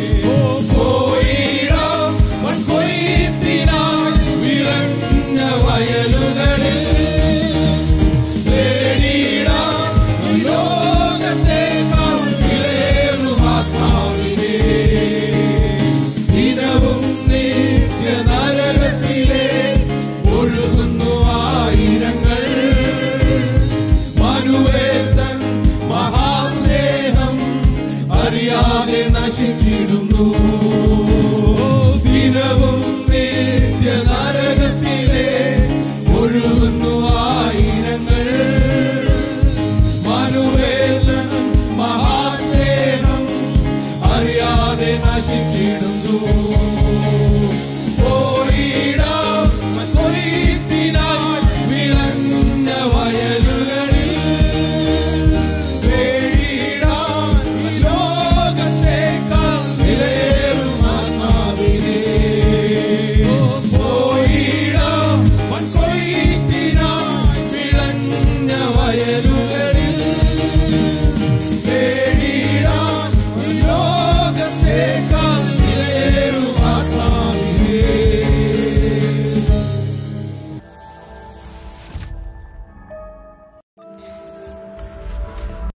Oh. വിശ്വസിച്ചിരുന്നു ദിനവും നിത്യ നരകത്തിലെ ഒഴുകുന്നു ആയിരങ്ങൾ. മനുവേലൻ മഹാസ്നേഹം അറിയാതെ നശിച്ചിടുന്നു. ഓ போயிடாம் மண் கொய்த்தினாய் விளந்த வயலுகள்